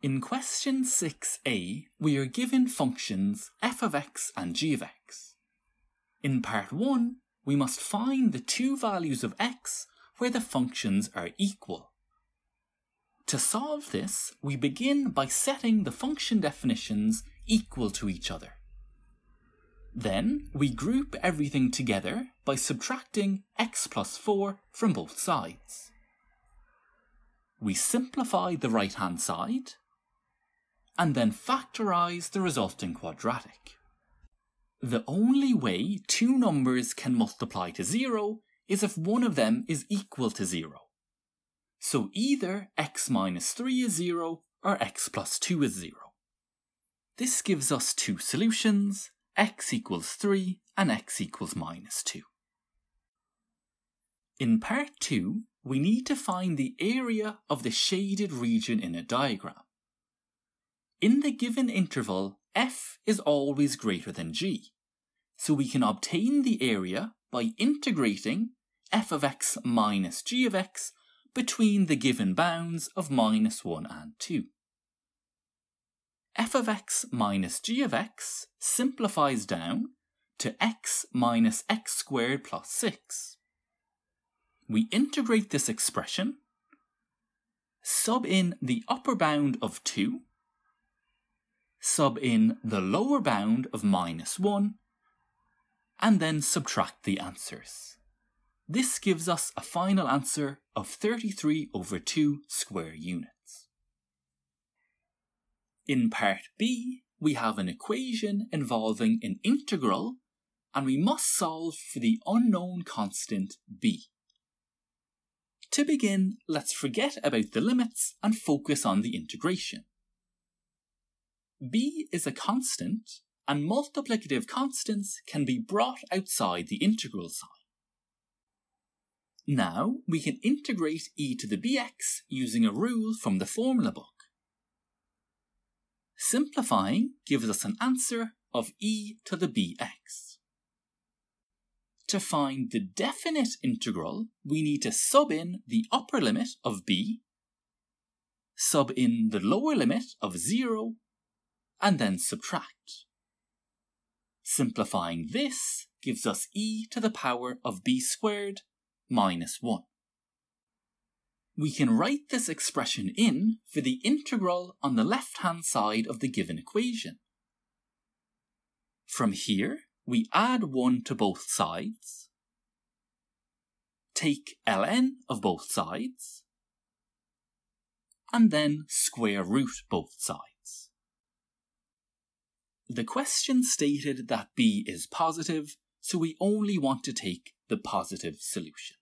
In question 6a, we are given functions f of x and g of x. In part 1, we must find the two values of x where the functions are equal. To solve this, we begin by setting the function definitions equal to each other. Then, we group everything together by subtracting x plus 4 from both sides. We simplify the right hand side and then factorise the resulting quadratic. The only way two numbers can multiply to zero is if one of them is equal to zero. So either x minus 3 is zero or x plus 2 is zero. This gives us two solutions, x equals 3 and x equals minus 2. In part 2, we need to find the area of the shaded region in a diagram. In the given interval, f is always greater than g, so we can obtain the area by integrating f of x minus g of x between the given bounds of minus 1 and 2. f of x minus g of x simplifies down to x minus x squared plus 6. We integrate this expression, sub in the upper bound of 2, sub in the lower bound of minus 1, and then subtract the answers. This gives us a final answer of 33 over 2 square units. In part B, we have an equation involving an integral, and we must solve for the unknown constant b. To begin, let's forget about the limits and focus on the integration b is a constant, and multiplicative constants can be brought outside the integral sign. Now we can integrate e to the bx using a rule from the formula book. Simplifying gives us an answer of e to the bx. To find the definite integral, we need to sub in the upper limit of b, sub in the lower limit of 0 and then subtract. Simplifying this gives us e to the power of b squared minus 1. We can write this expression in for the integral on the left-hand side of the given equation. From here, we add 1 to both sides, take ln of both sides, and then square root both sides. The question stated that B is positive, so we only want to take the positive solution.